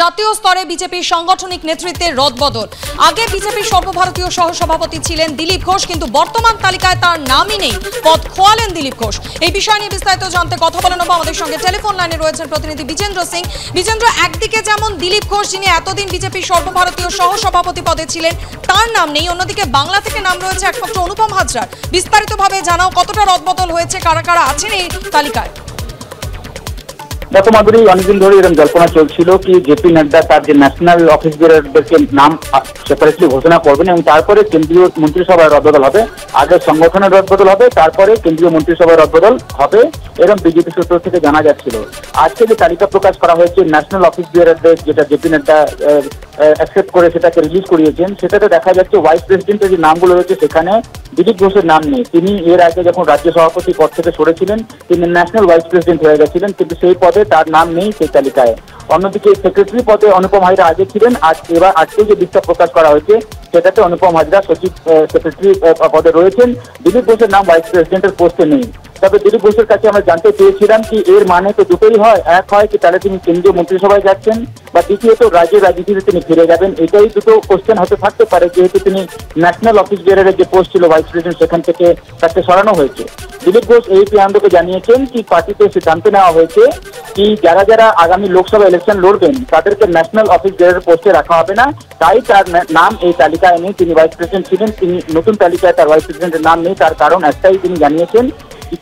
জাতীয় স্তরে বিজেপির সাংগঠনিক নেতৃত্বের রদবদল। আগে বিজেপির সর্বভারতীয় সহসভাপতি ছিলেন দিলীপ ঘোষ, কিন্তু বর্তমান তালিকায় তার নামই নেই। পদ খোয়ালেন দিলীপ ঘোষ। এই বিষয় নিয়ে বিস্তারিত জানতে কথা বলে নেব আমাদের সঙ্গে। টেলিফোন লাইনে রয়েছেন প্রতিনিধি বিজেন্দ্র সিং। বিজেন্দ্র, একদিকে যেমন দিলীপ ঘোষ, যিনি এতদিন বিজেপির সর্বভারতীয় সহসভাপতি পদে ছিলেন, তার নাম নেই। অন্যদিকে বাংলা থেকে নাম রয়েছে একমাত্র অনুপম হাজরার বিস্তারিতভাবে জানাও কতটা রদবদল হয়েছে, কারা কারা আছেন এই তালিকায়? গত মাধুরী অনেকদিন ধরে এরকম জল্পনা চলছিল কি জেপি নাড্ডা তার যে ন্যাশনাল অফিস বেরোদেরকে নাম সেপারেটলি ঘোষণা করবেন এবং তারপরে কেন্দ্রীয় মন্ত্রিসভায় রদবদল হবে। আগে সংগঠনের রদবদল হবে, তারপরে কেন্দ্রীয় মন্ত্রিসভায় রদবদল হবে। এরকম বিজেপি সূত্র থেকে জানা যাচ্ছিল। আজকে যে তালিকা প্রকাশ করা হয়েছে ন্যাশনাল অফিস বিয়ারদের যেটা জেপি নাড্ডা অ্যাকসেপ্ট করে সেটাকে রিলিজ করিয়েছেন, সেটাতে দেখা যাচ্ছে ভাইস প্রেসিডেন্টের যে নামগুলো রয়েছে সেখানে দিলীপ ঘোষের নাম নেই। তিনি এর আগে যখন রাজ্য সভাপতি পদ থেকে সরেছিলেন, তিনি ন্যাশনাল ভাইস প্রেসিডেন্ট হয়ে গেছিলেন, কিন্তু সেই পদে তার নাম নেই সেই তালিকায়। অন্যদিকে সেক্রেটারি পদে অনুপম হাজরা আগে ছিলেন, আজ এবার আজকে যে দিকটা প্রকাশ করা হয়েছে, সেটাতে অনুপম হাজরা সচিব সেক্রেটারি পদে রয়েছেন। দিলীপ ঘোষের নাম ভাইস প্রেসিডেন্টের পোস্টে নেই। তবে দিলীপ ঘোষের কাছে আমরা জানতে চেয়েছিলাম কি এর মানে তো দুটোই হয়। এক হয় কি তাহলে তিনি কেন্দ্রীয় মন্ত্রিসভায় যাচ্ছেন বা দ্বিতীয়ত রাজ্যের রাজনীতিতে তিনি ফিরে যাবেন। এটাই দুটো কোশ্চেন হতে থাকতে পারে, যেহেতু তিনি ন্যাশনাল অফিস বিয়ারের যে পোস্ট ছিল ভাইস প্রেসিডেন্ট সেখান থেকে তাকে সরানো হয়েছে। দিলীপ ঘোষ এই আনন্দকে জানিয়েছেন কি পার্টিতে সিদ্ধান্ত নেওয়া হয়েছে কি যারা যারা আগামী লোকসভা ইলেকশন লড়বেন, তাদেরকে ন্যাশনাল অফিস বিয়ারের পোস্টে রাখা হবে না। তাই তার নাম এই তালিকায় নেই। তিনি ভাইস প্রেসিডেন্ট ছিলেন, তিনি নতুন তালিকায় তার ভাইস প্রেসিডেন্টের নাম নেই। তার কারণ একটাই তিনি জানিয়েছেন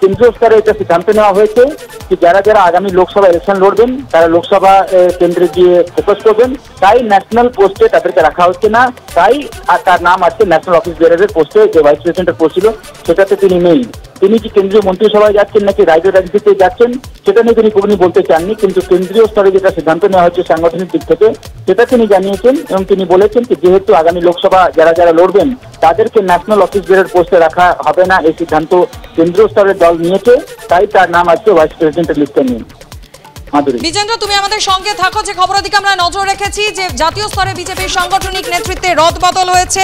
কেন্দ্রীয় স্তরে এটা সিদ্ধান্ত নেওয়া হয়েছে যে যারা যারা আগামী লোকসভা ইলেকশন লড়বেন, তারা লোকসভা কেন্দ্রে গিয়ে ফোকাস করবেন। তাই ন্যাশনাল পোস্টে তাদেরকে রাখা হচ্ছে না। তাই আর তার নাম আছে ন্যাশনাল অফিস বেয়ারের পোস্টে যে ভাইস প্রেসিডেন্টের পোস্ট ছিল, সেটাতে তিনি নেই। তিনি কি কেন্দ্রীয় মন্ত্রিসভায় যাচ্ছেন নাকি রাজ্য রাজনীতিতে যাচ্ছেন, সেটা নিয়ে তিনি কখনই বলতে চাননি। কিন্তু কেন্দ্রীয় স্তরে যেটা সিদ্ধান্ত নেওয়া হচ্ছে সাংগঠনিক দিক থেকে, সেটা তিনি জানিয়েছেন এবং তিনি বলেছেন যে যেহেতু আগামী লোকসভা যারা যারা লড়বেন, তাদেরকে ন্যাশনাল অফিস বেরের পোস্টে রাখা হবে না। এই সিদ্ধান্ত কেন্দ্রীয় স্তরের দল নিয়েছে, তাই তার নাম আজকে ভাইস প্রেসিডেন্টের লিস্টে নেই। বিজেন্দ্র, তুমি আমাদের সঙ্গে থাকো। যে খবরের দিকে আমরা নজর রেখেছি, যে জাতীয় স্তরে বিজেপির সাংগঠনিক নেতৃত্বে রদ বদল হয়েছে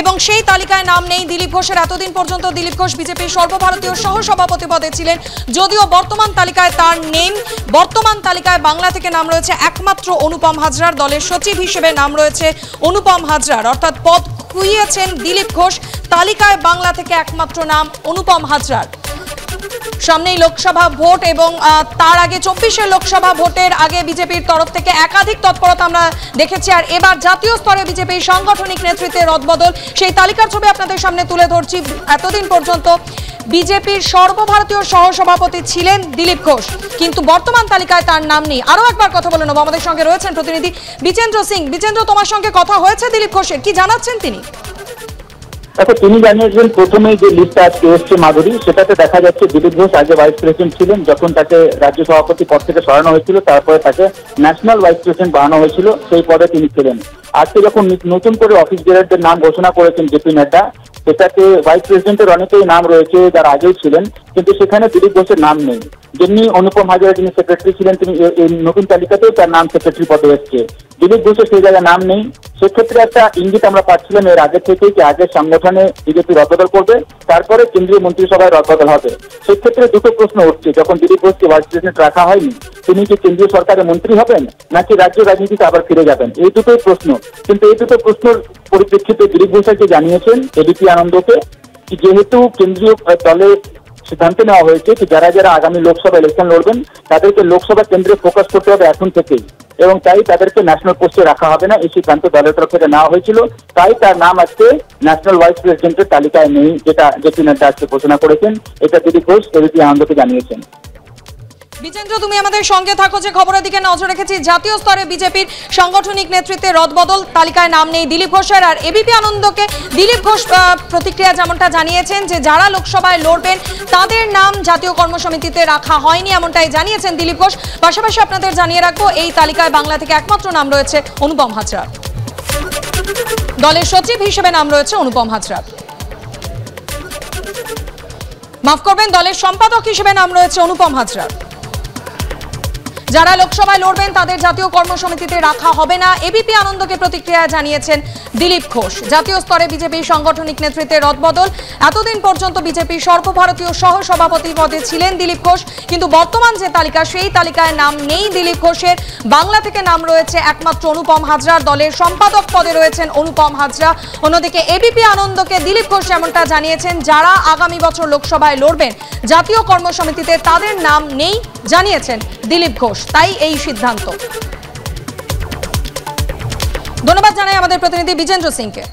এবং সেই তালিকায় নাম নেই দিলীপ ঘোষের। এতদিন পর্যন্ত দিলীপ ঘোষ বিজেপির সর্বভারতীয় সহসভাপতি পদে ছিলেন, যদিও বর্তমান তালিকায় তার নেম, বর্তমান তালিকায় বাংলা থেকে নাম রয়েছে একমাত্র অনুপম হাজরার। দলের সচিব হিসেবে নাম রয়েছে অনুপম হাজরার। অর্থাৎ পদ খুইয়েছেন দিলীপ ঘোষ। তালিকায় বাংলা থেকে একমাত্র নাম অনুপম হাজরার। সামনেই লোকসভা ভোট এবং তার আগে চব্বিশে লোকসভা ভোটের আগে বিজেপির তরফ থেকে একাধিক তৎপরতা আমরা দেখেছি। আর এবার জাতীয় স্তরে বিজেপির সাংগঠনিক নেতৃত্বে রদবদল। সেই তালিকার ছবি আপনাদের সামনে তুলে ধরছি। এতদিন পর্যন্ত বিজেপির সর্বভারতীয় সহসভাপতি ছিলেন দিলীপ ঘোষ। কিন্তু বর্তমান তালিকায় তার নাম নেই। আরও একবার কথা বলে নেব। আমাদের সঙ্গে রয়েছেন প্রতিনিধি বিজেন্দ্র সিং। বিজেন্দ্র তোমার সঙ্গে কথা হয়েছে দিলীপ ঘোষের। কি জানাচ্ছেন তিনি? দেখো, তিনি জানিয়েছেন, প্রথমে যে লিস্ট আজকে এসছে মাধুরী, সেটাতে দেখা যাচ্ছে দিলীপ ঘোষ আগে ভাইস প্রেসিডেন্ট ছিলেন, যখন তাকে রাজ্য সভাপতি পদ থেকে সরানো হয়েছিল, তারপরে তাকে ন্যাশনাল ভাইস প্রেসিডেন্ট বানানো হয়েছিল, সেই পদে তিনি ছিলেন। আজকে যখন নতুন করে অফিস বেরারদের নাম ঘোষণা করেছেন জেপি নাড্ডা, সেটাতে ভাইস প্রেসিডেন্টের অনেকেই নাম রয়েছে, যারা আগেও ছিলেন, কিন্তু সেখানে দিলীপ ঘোষের নাম নেই। যেমনি অনুপম হাজারা যিনি সেক্রেটারি ছিলেন, তিনি এই নতুন তালিকাতেও তার নাম সেক্রেটারি পদে এসছে। দিলীপ ঘোষের সেই জায়গায় নাম নেই। সেক্ষেত্রে একটা ইঙ্গিত আমরা পাচ্ছিলাম এর আগে থেকেই যে আগের সংগঠনে বিজেপি রদবদল করবে, তারপরে কেন্দ্রীয় মন্ত্রিসভায় রদবদল হবে। সেক্ষেত্রে দুটো প্রশ্ন উঠছে, যখন দিলীপ ঘোষকে ভাইস প্রেসিডেন্ট রাখা হয়নি, তিনি কি কেন্দ্রীয় সরকারের মন্ত্রী হবেন, নাকি রাজ্য রাজনীতিতে আবার ফিরে যাবেন? এই দুটোই প্রশ্ন। কিন্তু এই দুটো প্রশ্নের পরিপ্রেক্ষিতে দিলীপ ঘোষাকে জানিয়েছেন এবিপি আনন্দকে যেহেতু কেন্দ্রীয় দলে সিদ্ধান্ত নেওয়া হয়েছে যে যারা যারা আগামী লোকসভা ইলেকশন লড়বেন, তাদেরকে লোকসভা কেন্দ্রে ফোকাস করতে হবে এখন থেকেই। এবং তাই তাদেরকে ন্যাশনাল পোস্টে রাখা হবে না। এই সিদ্ধান্ত দলের তরফ থেকে নেওয়া হয়েছিল। তাই তার নাম আজকে ন্যাশনাল ভাইস প্রেসিডেন্টের তালিকায় নেই, যেটা জেপি নাড্ডা আজকে ঘোষণা করেছেন। এটা যদি ঘোষ, এবিপি আনন্দকে জানিয়েছেন। বিজেন্দ্র, তুমি আমাদের সঙ্গে থাকো, যে খবরের দিকে নজর রেখেছি। জাতীয় স্তরে বিজেপির সাংগঠনিক নেতৃত্বে রদবদল, তালিকায় নাম নেই দিলীপ ঘোষের। আর এবিপি আনন্দকে দিলীপ ঘোষ প্রতিক্রিয়া যেমনটা জানিয়েছেন, যে যারা লোকসভায় লড়বেন, তাদের নাম জাতীয় কর্মসমিতিতে রাখা হয়নি এমনটাই জানিয়েছেন দিলীপ ঘোষ। পাশাপাশি আপনাদের জানিয়ে রাখব, এই তালিকায় বাংলা থেকে একমাত্র নাম রয়েছে অনুপম হাজরা দলের সচিব হিসেবে নাম রয়েছে অনুপম হাজরা মাফ করবেন, দলের সম্পাদক হিসেবে নাম রয়েছে অনুপম হাজরা যারা লোকসভায় লড়বেন, তাদের জাতীয় কর্মসমিতিতে রাখা হবে না। এবিপি আনন্দকে প্রতিক্রিয়া জানিয়েছেন দিলীপ ঘোষ। জাতীয় স্তরে বিজেপি সাংগঠনিক নেতৃত্বে রদবদল। এতদিন পর্যন্ত বিজেপি সর্বভারতীয় সহ সভাপতি পদে ছিলেন দিলীপ ঘোষ, কিন্তু বর্তমান যে তালিকা, সেই তালিকায় নাম নেই দিলীপ ঘোষের। বাংলা থেকে নাম রয়েছে একমাত্র অনুপম হাজরার দলের সম্পাদক পদে রয়েছেন অনুপম হাজরা। অন্যদিকে এবিপি আনন্দকে দিলীপ ঘোষ যেমনটা জানিয়েছেন, যারা আগামী বছর লোকসভায় লড়বেন, জাতীয় কর্মসমিতিতে তাদের নাম নেই, জানিয়েছেন দিলীপ ঘোষ। তাই এই সিদ্ধান্ত। ধন্যবাদ জানাই আমাদের প্রতিনিধি বিজেন্দ্র সিংকে।